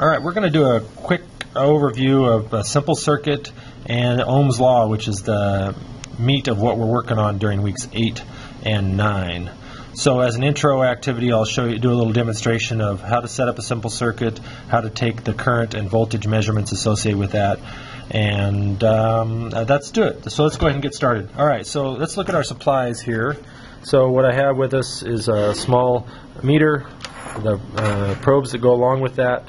All right, we're going to do a quick overview of a simple circuit and Ohm's law, which is the meat of what we're working on during weeks 8 and 9. So as an intro activity, I'll show you, do a little demonstration of how to set up a simple circuit, how to take the current and voltage measurements associated with that, and um, uh, let's do it. So let's go ahead and get started. All right, so let's look at our supplies here. So what I have with us is a small meter, the uh, probes that go along with that,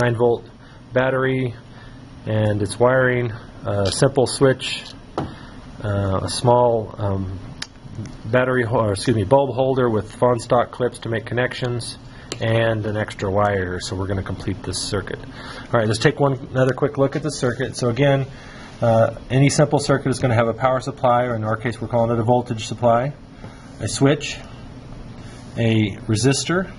9 volt battery and its wiring, a simple switch, uh, a small um, battery, or excuse me, bulb holder with Fahnestock clips to make connections, and an extra wire. So we're going to complete this circuit. All right, let's take one another quick look at the circuit. So again, uh, any simple circuit is going to have a power supply, or in our case, we're calling it a voltage supply, a switch, a resistor,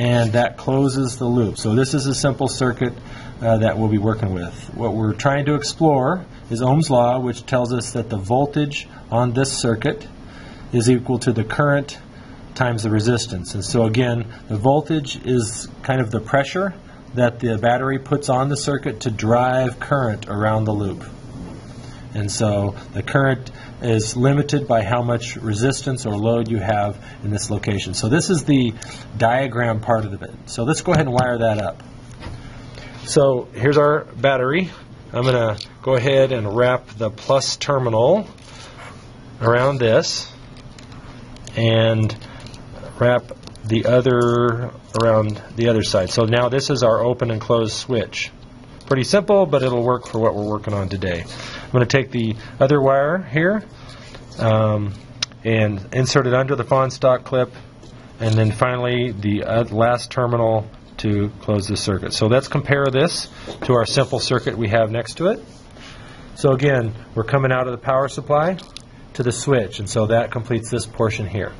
and that closes the loop. So this is a simple circuit uh, that we'll be working with. What we're trying to explore is Ohm's law, which tells us that the voltage on this circuit is equal to the current times the resistance. And so again, the voltage is kind of the pressure that the battery puts on the circuit to drive current around the loop. And so the current is limited by how much resistance or load you have in this location. So this is the diagram part of it. So let's go ahead and wire that up. So here's our battery. I'm going to go ahead and wrap the plus terminal around this and wrap the other around the other side. So now this is our open and close switch. Pretty simple, but it'll work for what we're working on today. I'm going to take the other wire here um, and insert it under the Fahnestock clip, and then finally the uh, last terminal to close the circuit. So let's compare this to our simple circuit we have next to it. So again, we're coming out of the power supply to the switch, and so that completes this portion here.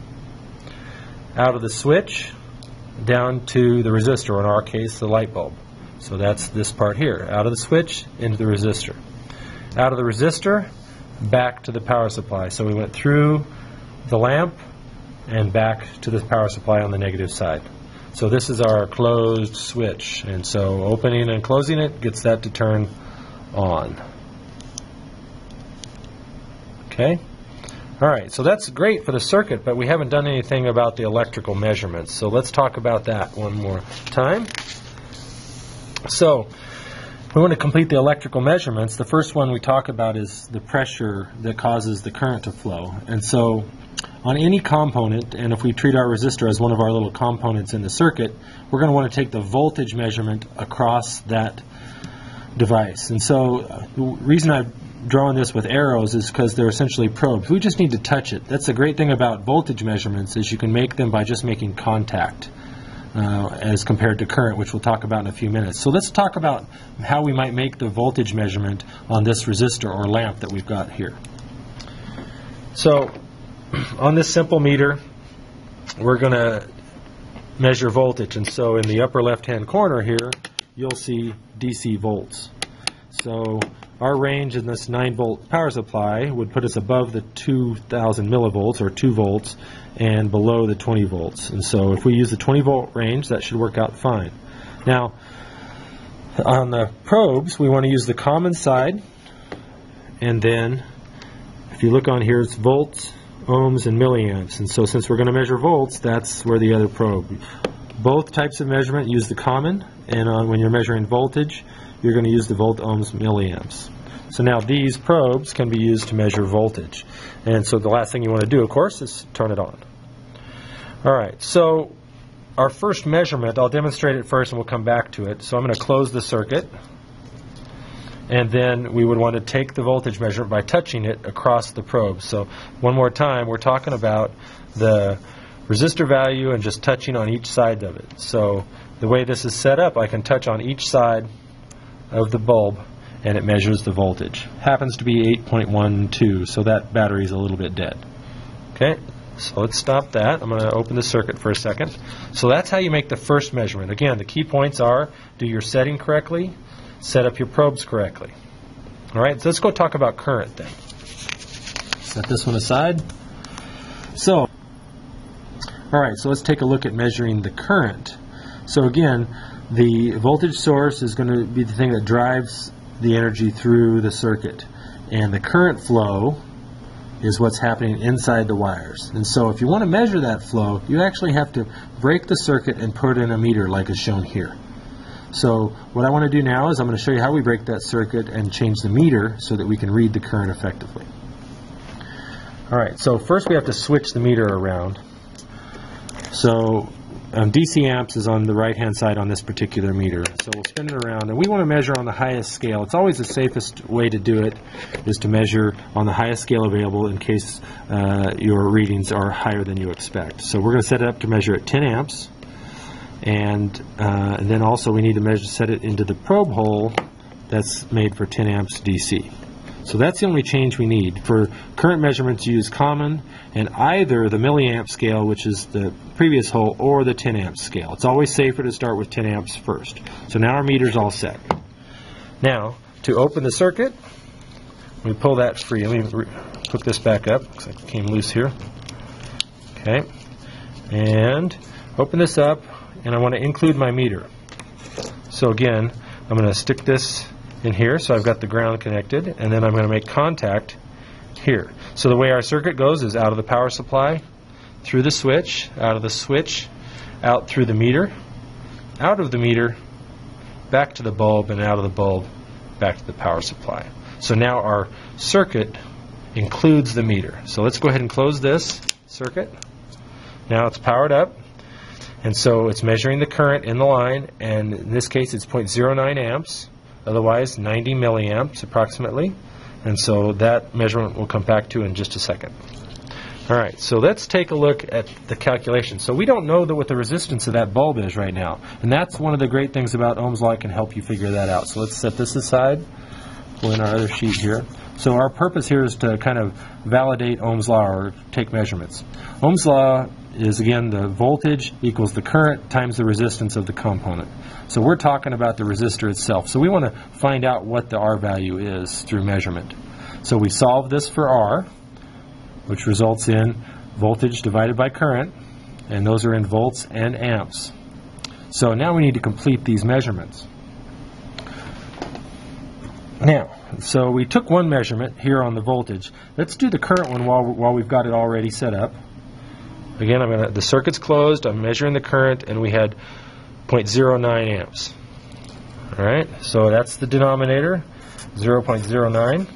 Out of the switch, down to the resistor, or in our case, the light bulb. So that's this part here. Out of the switch, into the resistor. Out of the resistor, back to the power supply. So we went through the lamp and back to the power supply on the negative side. So this is our closed switch. And so opening and closing it gets that to turn on. Okay? All right, so that's great for the circuit, but we haven't done anything about the electrical measurements. So let's talk about that one more time. So we want to complete the electrical measurements. The first one we talk about is the pressure that causes the current to flow. And so on any component, and if we treat our resistor as one of our little components in the circuit, we're going to want to take the voltage measurement across that device. And so the reason I've drawn this with arrows is because they're essentially probes. We just need to touch it. That's the great thing about voltage measurements is you can make them by just making contact uh, as compared to current, which we'll talk about in a few minutes. So let's talk about how we might make the voltage measurement on this resistor or lamp that we've got here. So on this simple meter, we're going to measure voltage. And so in the upper left-hand corner here, you'll see DC volts. So our range in this 9 volt power supply would put us above the 2000 millivolts or 2 volts and below the 20 volts. And so if we use the 20 volt range, that should work out fine. Now, on the probes, we want to use the common side, and then if you look on here, it's volts, ohms, and milliamps. And so since we're going to measure volts, that's where the other probe. Both types of measurement use the common, and on, when you're measuring voltage, you're going to use the volt, ohms, milliamps. So now these probes can be used to measure voltage. And so the last thing you want to do, of course, is turn it on. All right, so our first measurement, I'll demonstrate it first and we'll come back to it. So I'm going to close the circuit. And then we would want to take the voltage measurement by touching it across the probe. So one more time, we're talking about the resistor value and just touching on each side of it. So the way this is set up, I can touch on each side of the bulb and it measures the voltage. Happens to be 8.12, so that battery is a little bit dead. Okay, so let's stop that. I'm going to open the circuit for a second. So that's how you make the first measurement. Again, the key points are do your setting correctly, set up your probes correctly. All right, so let's go talk about current then. Set this one aside. So, all right, so let's take a look at measuring the current. So again, the voltage source is going to be the thing that drives the energy through the circuit. And the current flow is what's happening inside the wires. And so if you want to measure that flow, you actually have to break the circuit and put in a meter like is shown here. So what I want to do now is I'm going to show you how we break that circuit and change the meter so that we can read the current effectively. All right, so first we have to switch the meter around. So um, DC amps is on the right-hand side on this particular meter. So we'll spin it around, and we want to measure on the highest scale. It's always the safest way to do it is to measure on the highest scale available in case uh, your readings are higher than you expect. So we're going to set it up to measure at 10 amps, and, uh, and then also we need to measure set it into the probe hole that's made for 10 amps DC. So that's the only change we need. For current measurements, use common and either the milliamp scale, which is the previous hole, or the 10 amp scale. It's always safer to start with 10 amps first. So now our meter's all set. Now, to open the circuit, we pull that free. Let me hook this back up because it came loose here. Okay. And open this up, and I want to include my meter. So again, I'm going to stick this in here, so I've got the ground connected, and then I'm going to make contact here. So the way our circuit goes is out of the power supply, through the switch, out of the switch, out through the meter, out of the meter, back to the bulb, and out of the bulb, back to the power supply. So now our circuit includes the meter. So let's go ahead and close this circuit. Now it's powered up. And so it's measuring the current in the line, and in this case it's 0.09 amps otherwise 90 milliamps approximately. And so that measurement we'll come back to in just a second. All right, so let's take a look at the calculation. So we don't know the, what the resistance of that bulb is right now. And that's one of the great things about Ohm's Law. Can help you figure that out. So let's set this aside. Pull in our other sheet here. So our purpose here is to kind of validate Ohm's Law or take measurements. Ohm's Law is again the voltage equals the current times the resistance of the component. So we're talking about the resistor itself. So we want to find out what the R value is through measurement. So we solve this for R, which results in voltage divided by current, and those are in volts and amps. So now we need to complete these measurements. Now, so we took one measurement here on the voltage. Let's do the current one while, while we've got it already set up. Again, I'm gonna, the circuit's closed, I'm measuring the current, and we had 0.09 amps. All right, so that's the denominator, 0.09.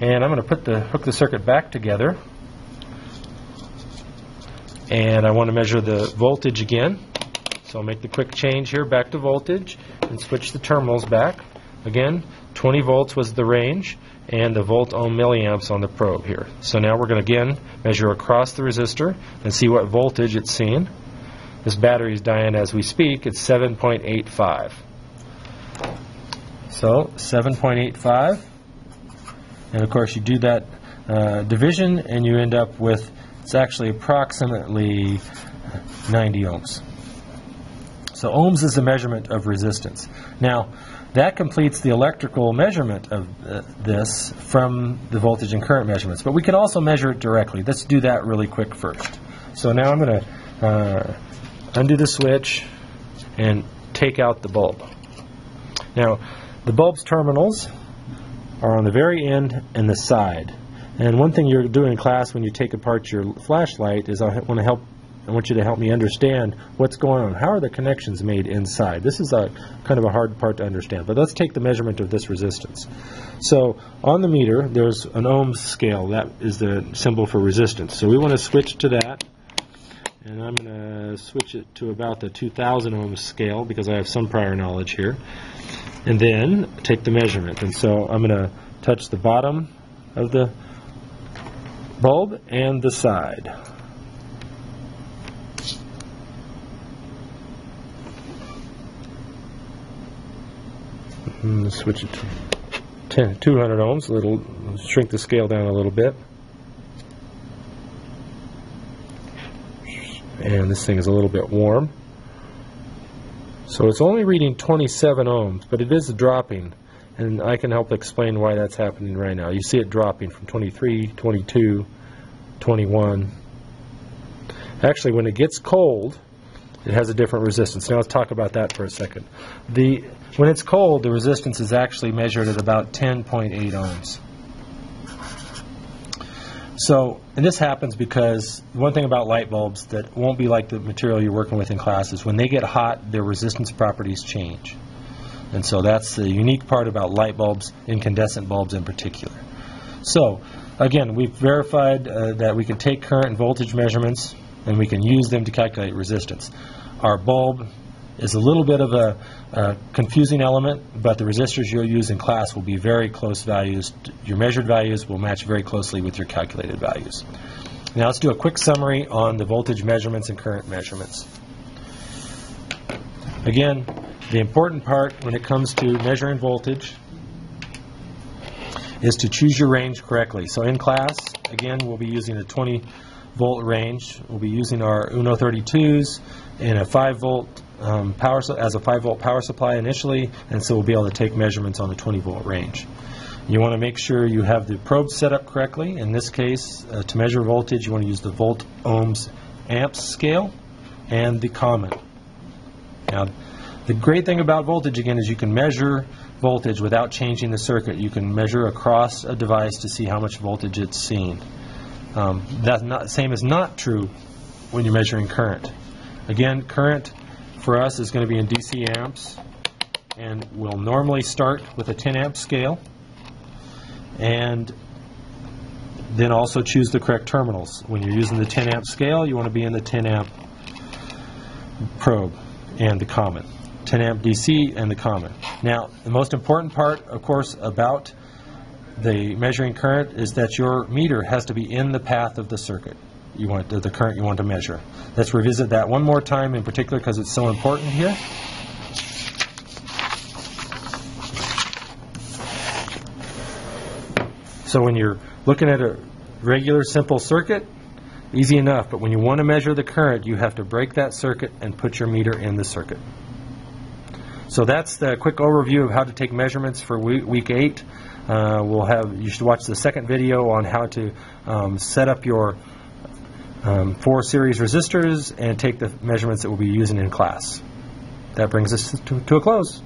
And I'm going to put the hook the circuit back together. And I want to measure the voltage again. So I'll make the quick change here back to voltage and switch the terminals back. Again, 20 volts was the range and the volt ohm milliamps on the probe here. So now we're going to again measure across the resistor and see what voltage it's seeing. This battery is dying as we speak. It's 7.85. So 7.85. And of course, you do that uh, division and you end up with it's actually approximately 90 ohms. So ohms is a measurement of resistance. Now, that completes the electrical measurement of uh, this from the voltage and current measurements. But we can also measure it directly. Let's do that really quick first. So now I'm going to uh, undo the switch and take out the bulb. Now, the bulb's terminals are on the very end and the side. And one thing you're doing in class when you take apart your flashlight is I want to help I want you to help me understand what's going on. How are the connections made inside? This is a kind of a hard part to understand. But let's take the measurement of this resistance. So on the meter, there's an ohm scale. That is the symbol for resistance. So we want to switch to that and I'm going to switch it to about the 2000 ohm scale because I have some prior knowledge here and then take the measurement and so I'm going to touch the bottom of the bulb and the side Mm, and switch it to 10, 200 ohms a little shrink the scale down a little bit and this thing is a little bit warm. So it's only reading 27 ohms, but it is dropping, and I can help explain why that's happening right now. You see it dropping from 23, 22, 21. Actually, when it gets cold, It has a different resistance. Now let's talk about that for a second. The, when it's cold, the resistance is actually measured at about 10.8 ohms. So, and this happens because one thing about light bulbs that won't be like the material you're working with in class is when they get hot, their resistance properties change. And so that's the unique part about light bulbs, incandescent bulbs in particular. So, again, we've verified uh, that we can take current and voltage measurements and we can use them to calculate resistance. Our bulb is a little bit of a, a confusing element, but the resistors you'll use in class will be very close values. Your measured values will match very closely with your calculated values. Now let's do a quick summary on the voltage measurements and current measurements. Again, the important part when it comes to measuring voltage is to choose your range correctly. So in class, again, we'll be using a 20 volt range. We'll be using our UNO 32s in a 5 volt um, power as a 5 volt power supply initially, and so we'll be able to take measurements on the 20 volt range. You want to make sure you have the probe set up correctly. In this case, uh, to measure voltage, you want to use the volt ohms amps scale and the common. Now, the great thing about voltage, again, is you can measure voltage without changing the circuit. You can measure across a device to see how much voltage it's seeing. Um, that not, same is not true when you're measuring current. Again, current for us is going to be in DC amps, and we'll normally start with a 10 amp scale, and then also choose the correct terminals. When you're using the 10 amp scale, you want to be in the 10 amp probe and the common. 10 amp DC and the common. Now, the most important part, of course, about the measuring current is that your meter has to be in the path of the circuit you want the current you want to measure. Let's revisit that one more time in particular because it's so important here. So when you're looking at a regular simple circuit, easy enough, but when you want to measure the current, you have to break that circuit and put your meter in the circuit. So that's the quick overview of how to take measurements for week, week eight. Uh, we'll have you should watch the second video on how to um, set up your um, four series resistors and take the measurements that we'll be using in class. That brings us to, to a close.